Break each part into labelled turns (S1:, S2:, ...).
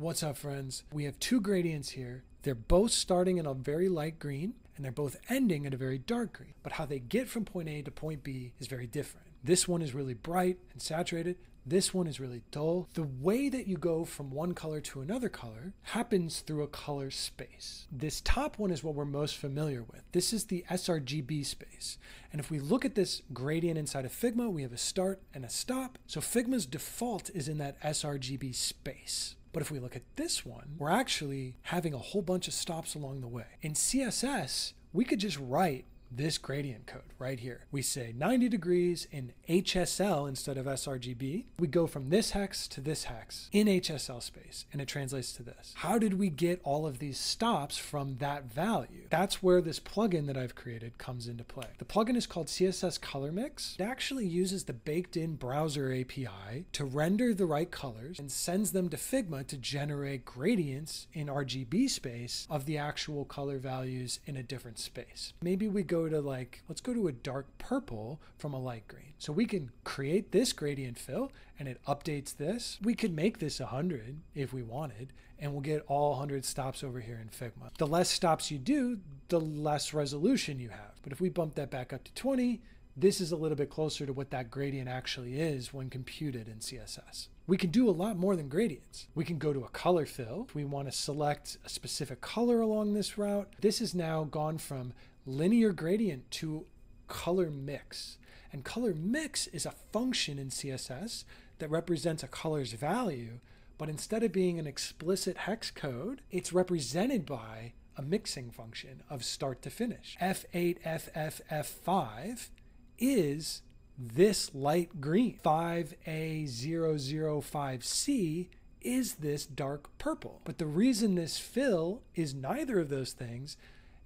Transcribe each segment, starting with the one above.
S1: What's up, friends? We have two gradients here. They're both starting in a very light green and they're both ending in a very dark green. But how they get from point A to point B is very different. This one is really bright and saturated. This one is really dull. The way that you go from one color to another color happens through a color space. This top one is what we're most familiar with. This is the sRGB space. And if we look at this gradient inside of Figma, we have a start and a stop. So Figma's default is in that sRGB space. But if we look at this one, we're actually having a whole bunch of stops along the way. In CSS, we could just write this gradient code right here. We say 90 degrees in HSL instead of sRGB. We go from this hex to this hex in HSL space, and it translates to this. How did we get all of these stops from that value? That's where this plugin that I've created comes into play. The plugin is called CSS Color Mix. It actually uses the baked in browser API to render the right colors and sends them to Figma to generate gradients in RGB space of the actual color values in a different space. Maybe we go go to like, let's go to a dark purple from a light green. So we can create this gradient fill and it updates this. We could make this 100 if we wanted, and we'll get all 100 stops over here in Figma. The less stops you do, the less resolution you have. But if we bump that back up to 20, this is a little bit closer to what that gradient actually is when computed in CSS. We can do a lot more than gradients. We can go to a color fill. If we want to select a specific color along this route, this has now gone from linear gradient to color mix. And color mix is a function in CSS that represents a color's value, but instead of being an explicit hex code, it's represented by a mixing function of start to finish. F8, FF, F5 is this light green. 5A005C is this dark purple. But the reason this fill is neither of those things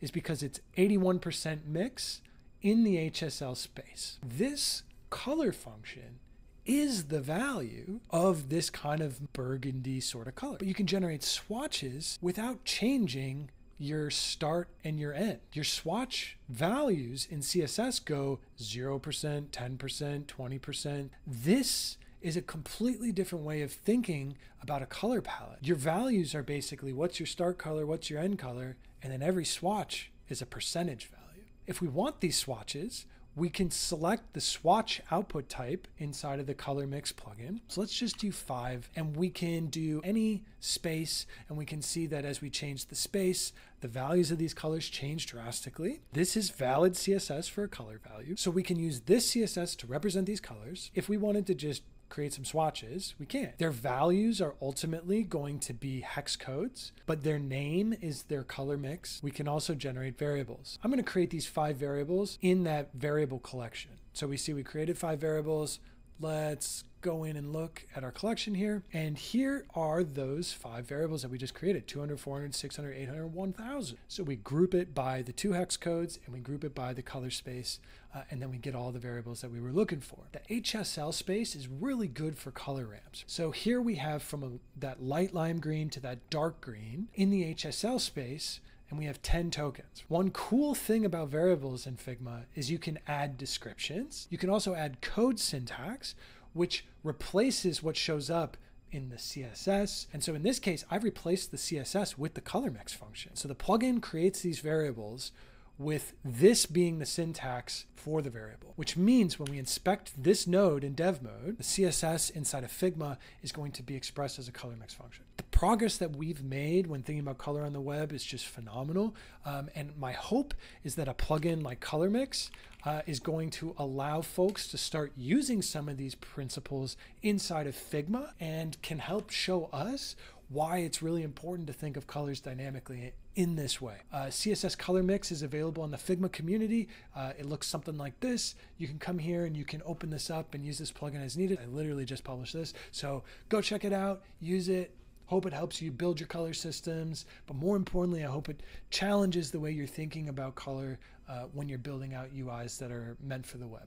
S1: is because it's 81% mix in the HSL space. This color function is the value of this kind of burgundy sort of color. But you can generate swatches without changing your start and your end. Your swatch values in CSS go 0%, 10%, 20%. This is a completely different way of thinking about a color palette. Your values are basically what's your start color, what's your end color, and then every swatch is a percentage value. If we want these swatches, we can select the swatch output type inside of the color mix plugin. So let's just do five and we can do any space and we can see that as we change the space, the values of these colors change drastically. This is valid CSS for a color value. So we can use this CSS to represent these colors. If we wanted to just create some swatches, we can't. Their values are ultimately going to be hex codes, but their name is their color mix. We can also generate variables. I'm going to create these five variables in that variable collection. So we see we created five variables. Let's go in and look at our collection here. And here are those five variables that we just created, 200, 400, 600, 800, 1000. So we group it by the two hex codes and we group it by the color space. Uh, and then we get all the variables that we were looking for. The HSL space is really good for color ramps. So here we have from a, that light lime green to that dark green in the HSL space, and we have 10 tokens. One cool thing about variables in Figma is you can add descriptions. You can also add code syntax, which replaces what shows up in the CSS. And so in this case, I've replaced the CSS with the color mix function. So the plugin creates these variables with this being the syntax for the variable, which means when we inspect this node in dev mode, the CSS inside of Figma is going to be expressed as a color mix function. The progress that we've made when thinking about color on the web is just phenomenal. Um, and my hope is that a plugin like Color Mix uh, is going to allow folks to start using some of these principles inside of Figma and can help show us why it's really important to think of colors dynamically in this way. Uh, CSS Color Mix is available in the Figma community. Uh, it looks something like this. You can come here and you can open this up and use this plugin as needed. I literally just published this. So go check it out, use it, Hope it helps you build your color systems, but more importantly, I hope it challenges the way you're thinking about color uh, when you're building out UIs that are meant for the web.